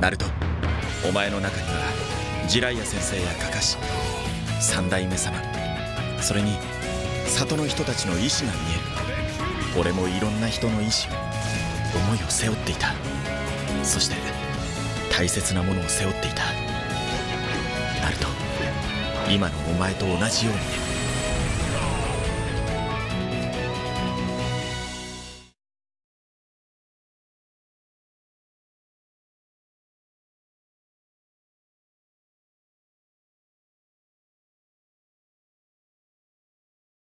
ナルト。お前の中にはジライア先生やカカシ三代目様。それに里の人たちの意志が見える。俺もいろんな人の意志思いを背負っていた。そして大切なものを背負っていた。ナルト今のお前と同じようにね。